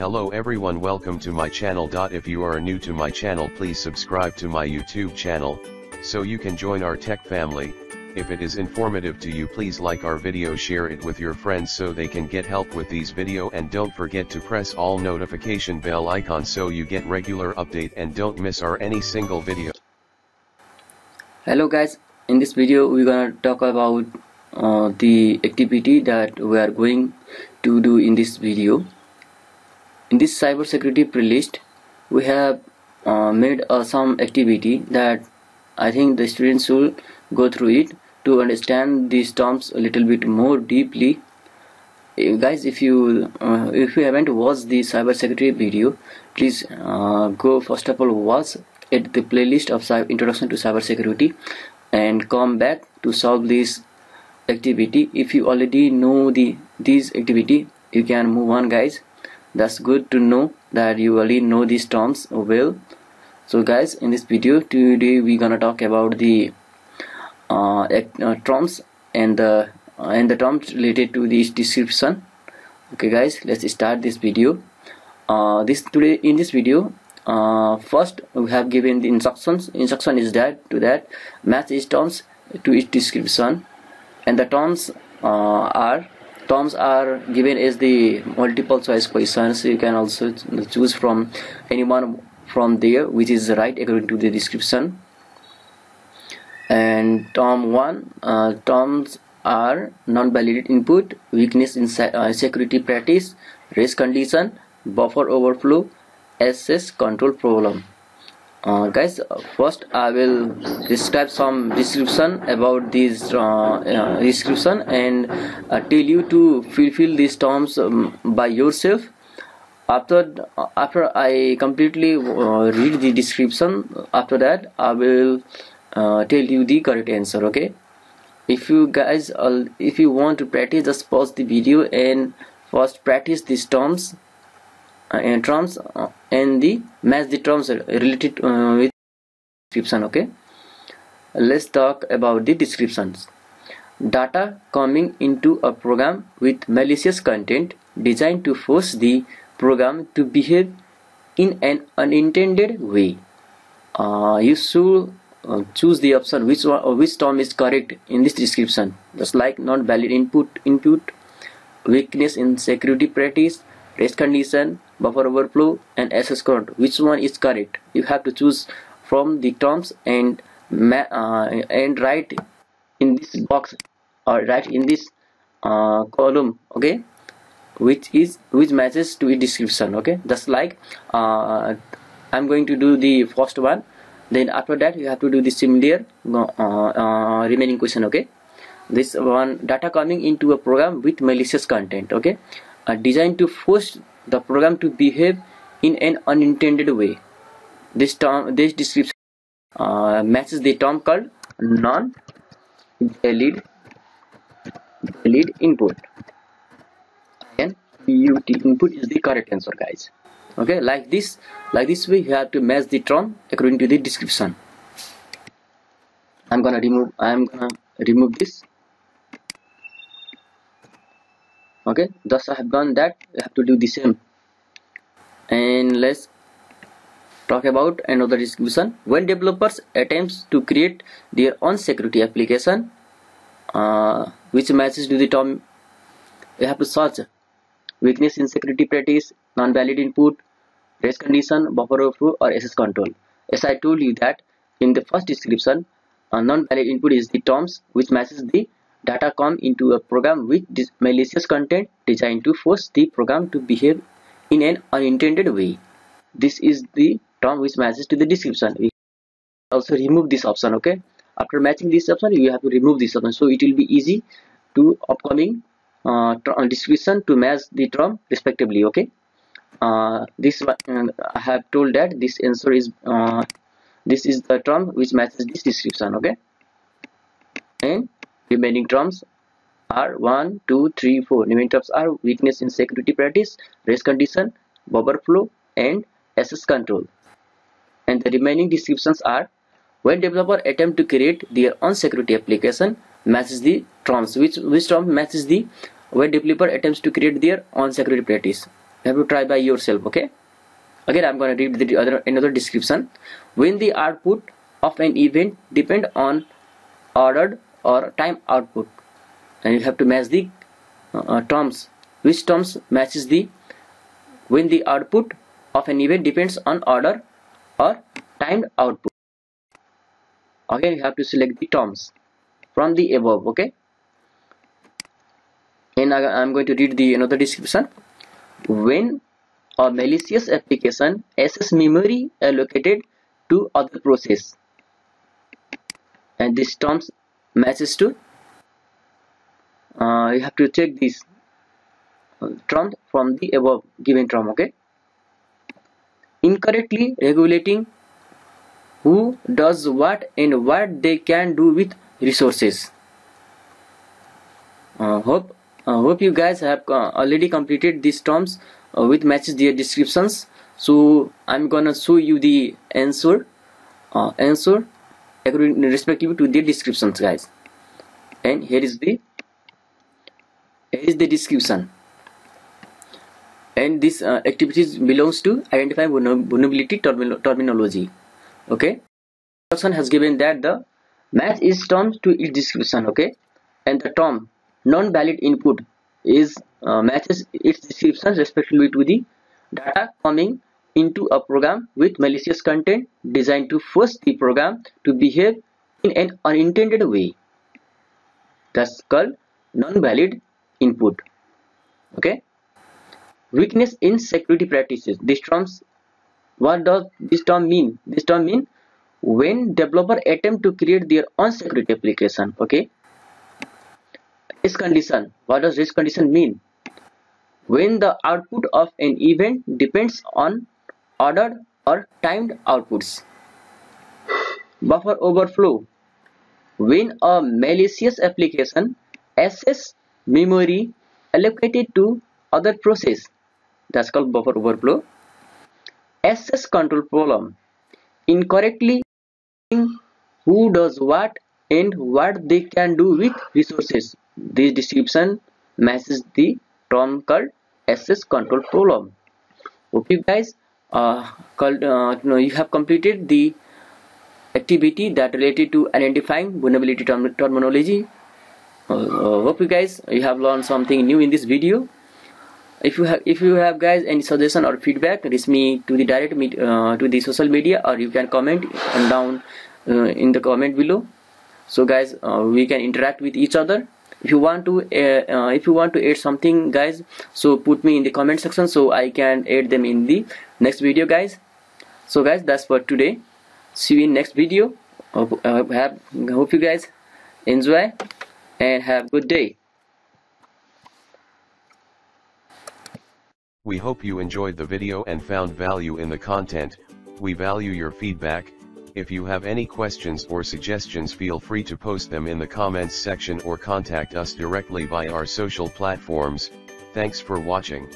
Hello everyone welcome to my channel. If you are new to my channel please subscribe to my YouTube channel, so you can join our tech family. If it is informative to you please like our video share it with your friends so they can get help with these video and don't forget to press all notification bell icon so you get regular update and don't miss our any single video. hello guys in this video we're gonna talk about uh, the activity that we are going to do in this video in this cybersecurity playlist we have uh, made uh, some activity that I think the students will go through it to understand these terms a little bit more deeply. Uh, guys if you uh, if you haven't watched the cybersecurity video please uh, go first of all watch at the playlist of introduction to cybersecurity and come back to solve this activity. If you already know the this activity you can move on guys that's good to know that you already know these terms well. So guys in this video today we're gonna talk about the uh, uh, terms and the uh, and the terms related to this description. Okay guys let's start this video. Uh, this today in this video uh, first we have given the instructions. Instruction is that to that match its terms to its description. And the terms uh, are terms are given as the multiple choice questions. You can also choose from anyone from there which is right according to the description. And term 1 uh, terms are non-valid input weakness in uh, security practice race condition buffer overflow access control problem uh, guys first i will describe some description about this uh, uh, description and uh, tell you to fulfill these terms um, by yourself. After after i completely uh, read the description after that i will uh, tell you the correct answer okay? If you guys if you want to practice just pause the video and first practice these terms terms and the match the terms related uh, with description okay? Let's talk about the descriptions. Data coming into a program with malicious content designed to force the program to behave in an unintended way. Uh, you should uh, choose the option which one or which term is correct in this description. Just like not valid input input weakness in security practice race condition buffer overflow and access current. Which one is correct? You have to choose from the terms and uh, and write in this box or write in this uh, column okay? Which is which matches to a description okay? Just like uh, I'm going to do the first one. Then after that you have to do the similar uh, uh, remaining question okay? This one data coming into a program with malicious content okay? Uh, designed to force the program to behave in an unintended way. This term, this description uh, matches the term called non-valid valid input. And PUT input is the correct answer, guys. Okay, like this, like this way, you have to match the term according to the description. I'm gonna remove. I'm gonna remove this okay? Thus I have done that I have to do the same. And let's talk about another description when developers attempts to create their own security application uh, which matches to the term you have to search. Weakness in security practice non-valid input race condition buffer overflow or access control. As I told you that in the first description a non-valid input is the terms which matches the data come into a program with this malicious content designed to force the program to behave in an unintended way. This is the term which matches to the description. We also remove this option, okay? After matching this option, you have to remove this option. So it will be easy to upcoming uh, uh description to match the term respectively, okay? Uh, this uh, I have told that this answer is uh, this is the term which matches this description, okay? And remaining terms are 1 2 3 4 remaining terms are weakness in security practice race condition buffer flow and access control. And the remaining descriptions are when developer attempt to create their own security application matches the terms. Which which term matches the when developer attempts to create their own security practice? You have to try by yourself okay? Again i'm going to read the other another description. When the output of an event depend on ordered or time output. And you have to match the uh, uh, terms. Which terms matches the when the output of an event depends on order or timed output. Again you have to select the terms from the above okay? And I'm going to read the another description. When a malicious application access memory allocated to other process. And this terms matches to uh, you have to check this uh, term from the above given term okay? Incorrectly regulating who does what and what they can do with resources. Uh, hope uh, hope you guys have uh, already completed these terms uh, with matches their descriptions. So i'm gonna show you the answer uh, answer respectively to the descriptions guys. And here is the here is the description. And this uh, activities belongs to identify vulnerability terminology. Okay? Person has given that the match is terms to its description okay? And the term non-valid input is uh, matches its description respectively to the data coming into a program with malicious content designed to force the program to behave in an unintended way. That's called non-valid input. Okay? Weakness in security practices. This terms what does this term mean? This term mean when developer attempt to create their own security application. Okay? Race condition. What does race condition mean? When the output of an event depends on ordered or timed outputs. Buffer overflow. When a malicious application access memory allocated to other process that's called buffer overflow access control problem. Incorrectly who does what and what they can do with resources. This description matches the term called access control problem. You guys uh, called, uh, you, you have completed the activity that related to identifying vulnerability term terminology. Uh, uh, hope you guys you have learned something new in this video. If you have if you have guys any suggestion or feedback reach me to the direct meet uh, to the social media or you can comment down uh, in the comment below. So guys uh, we can interact with each other if you want to uh, uh, if you want to add something guys so put me in the comment section so i can add them in the next video guys. So guys that's for today. See you in next video. Hope, uh, have, hope you guys enjoy and have good day. We hope you enjoyed the video and found value in the content. We value your feedback if you have any questions or suggestions feel free to post them in the comments section or contact us directly via our social platforms, thanks for watching.